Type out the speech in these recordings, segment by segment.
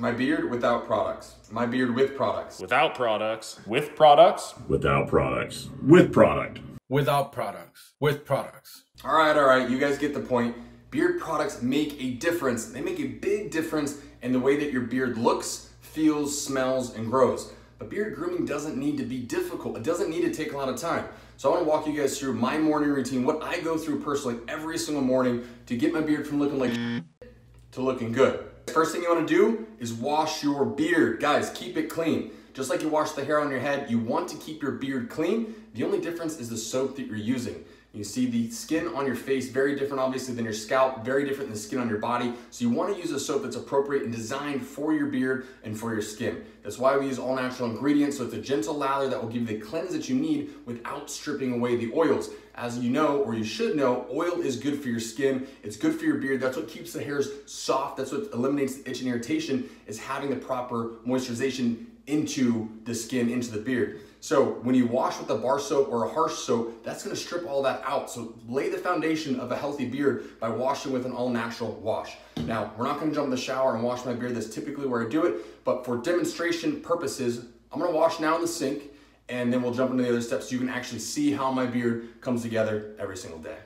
My beard without products. My beard with products. Without products. With products. Without products. With product. Without products. With products. All right, all right, you guys get the point. Beard products make a difference. They make a big difference in the way that your beard looks, feels, smells, and grows. But beard grooming doesn't need to be difficult. It doesn't need to take a lot of time. So I wanna walk you guys through my morning routine, what I go through personally every single morning to get my beard from looking like to looking good. First thing you wanna do is wash your beard. Guys, keep it clean. Just like you wash the hair on your head, you want to keep your beard clean. The only difference is the soap that you're using. You see the skin on your face, very different obviously than your scalp, very different than the skin on your body. So you wanna use a soap that's appropriate and designed for your beard and for your skin. That's why we use all natural ingredients. So it's a gentle lather that will give you the cleanse that you need without stripping away the oils. As you know, or you should know, oil is good for your skin. It's good for your beard. That's what keeps the hairs soft. That's what eliminates the itch and irritation is having the proper moisturization into the skin, into the beard. So when you wash with a bar soap or a harsh soap, that's gonna strip all that out. So lay the foundation of a healthy beard by washing with an all natural wash. Now, we're not gonna jump in the shower and wash my beard. That's typically where I do it. But for demonstration purposes, I'm gonna wash now in the sink and then we'll jump into the other steps so you can actually see how my beard comes together every single day.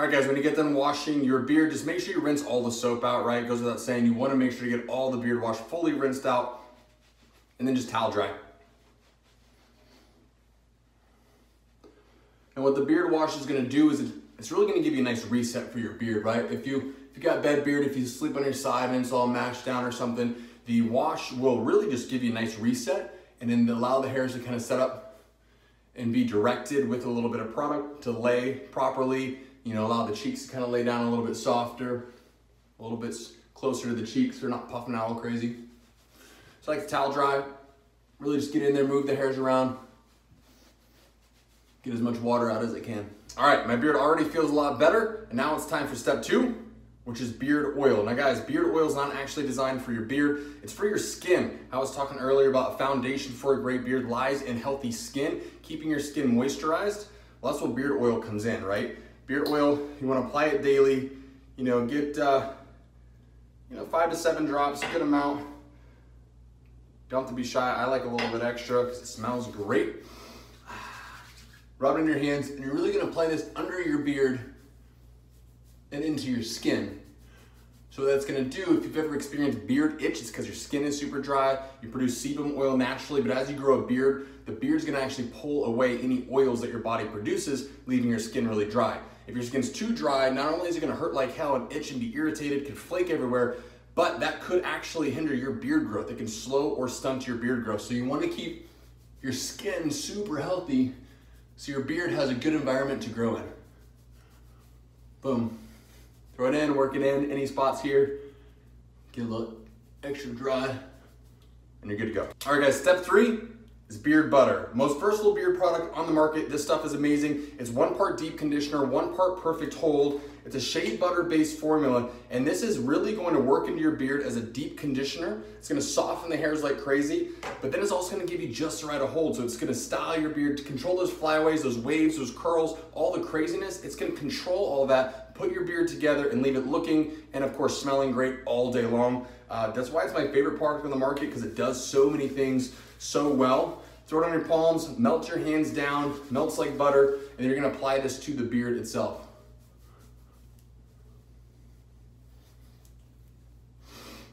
All right guys, when you get done washing your beard, just make sure you rinse all the soap out, right? It goes without saying, you wanna make sure to get all the beard wash fully rinsed out and then just towel dry. And what the beard wash is gonna do is it's really gonna give you a nice reset for your beard, right? If you if you got bed beard, if you sleep on your side and it's all mashed down or something, the wash will really just give you a nice reset and then allow the hairs to kind of set up and be directed with a little bit of product to lay properly you know, allow the cheeks to kind of lay down a little bit softer, a little bit closer to the cheeks. They're not puffing out all crazy. So I like the towel dry. Really just get in there, move the hairs around. Get as much water out as I can. All right, my beard already feels a lot better. And now it's time for step two, which is beard oil. Now guys, beard oil is not actually designed for your beard. It's for your skin. I was talking earlier about foundation for a great beard lies in healthy skin, keeping your skin moisturized. Well, that's what beard oil comes in, right? Beard oil, you wanna apply it daily. You know, get, uh, you know, five to seven drops, good amount. Don't have to be shy. I like a little bit extra because it smells great. Rub it in your hands, and you're really gonna apply this under your beard and into your skin. So what that's gonna do, if you've ever experienced beard itch, it's because your skin is super dry, you produce sebum oil naturally, but as you grow a beard, the beard's gonna actually pull away any oils that your body produces, leaving your skin really dry. If your skin's too dry, not only is it gonna hurt like hell and itch and be irritated, can flake everywhere, but that could actually hinder your beard growth. It can slow or stunt your beard growth. So you wanna keep your skin super healthy so your beard has a good environment to grow in. Boom. Throw it in, work it in, any spots here. Get a little extra dry, and you're good to go. All right guys, step three, is beard butter. Most versatile beard product on the market. This stuff is amazing. It's one part deep conditioner, one part perfect hold. It's a shea butter based formula, and this is really going to work into your beard as a deep conditioner. It's gonna soften the hairs like crazy, but then it's also gonna give you just the right of hold. So it's gonna style your beard to control those flyaways, those waves, those curls, all the craziness. It's gonna control all that, put your beard together and leave it looking and of course smelling great all day long. Uh, that's why it's my favorite product on the market because it does so many things so well. Throw it on your palms, melt your hands down, melts like butter, and you're gonna apply this to the beard itself.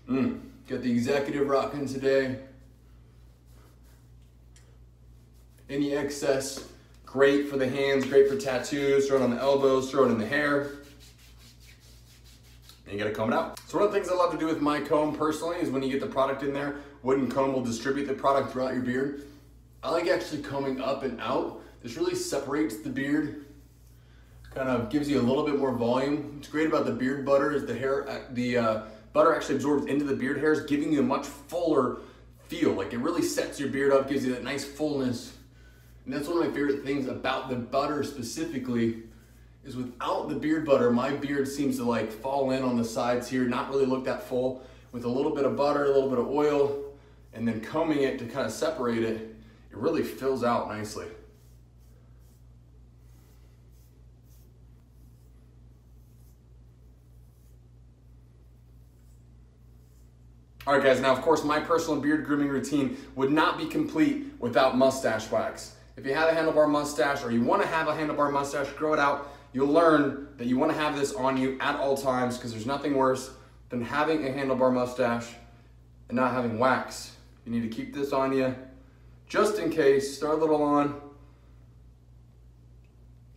Mmm, got the executive rocking today. Any excess, great for the hands, great for tattoos, throw it on the elbows, throw it in the hair. And you gotta comb it out. So one of the things I love to do with my comb personally is when you get the product in there, wooden comb will distribute the product throughout your beard. I like actually combing up and out. This really separates the beard, kind of gives you a little bit more volume. What's great about the beard butter is the hair, uh, the uh, butter actually absorbs into the beard hairs, giving you a much fuller feel. Like it really sets your beard up, gives you that nice fullness. And that's one of my favorite things about the butter specifically is without the beard butter, my beard seems to like fall in on the sides here, not really look that full. With a little bit of butter, a little bit of oil, and then combing it to kind of separate it, it really fills out nicely. All right, guys, now of course, my personal beard grooming routine would not be complete without mustache wax. If you have a handlebar mustache or you want to have a handlebar mustache, grow it out, you'll learn that you want to have this on you at all times because there's nothing worse than having a handlebar mustache and not having wax. You need to keep this on you just in case. Start a little on.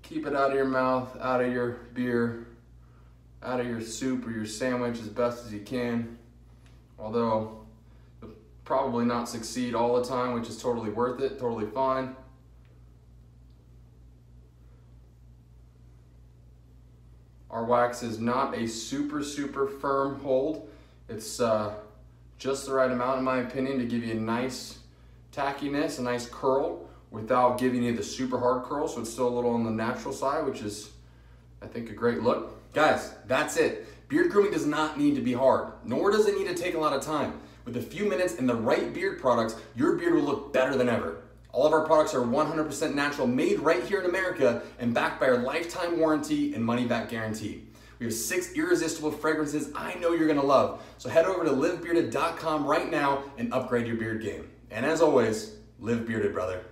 Keep it out of your mouth, out of your beer, out of your soup or your sandwich as best as you can although you'll probably not succeed all the time, which is totally worth it, totally fine. Our wax is not a super, super firm hold. It's uh, just the right amount, in my opinion, to give you a nice tackiness, a nice curl, without giving you the super hard curl. So it's still a little on the natural side, which is, I think, a great look. Guys, that's it. Beard grooming does not need to be hard, nor does it need to take a lot of time. With a few minutes and the right beard products, your beard will look better than ever. All of our products are 100% natural, made right here in America, and backed by our lifetime warranty and money back guarantee. We have six irresistible fragrances I know you're gonna love. So head over to livebearded.com right now and upgrade your beard game. And as always, live bearded, brother.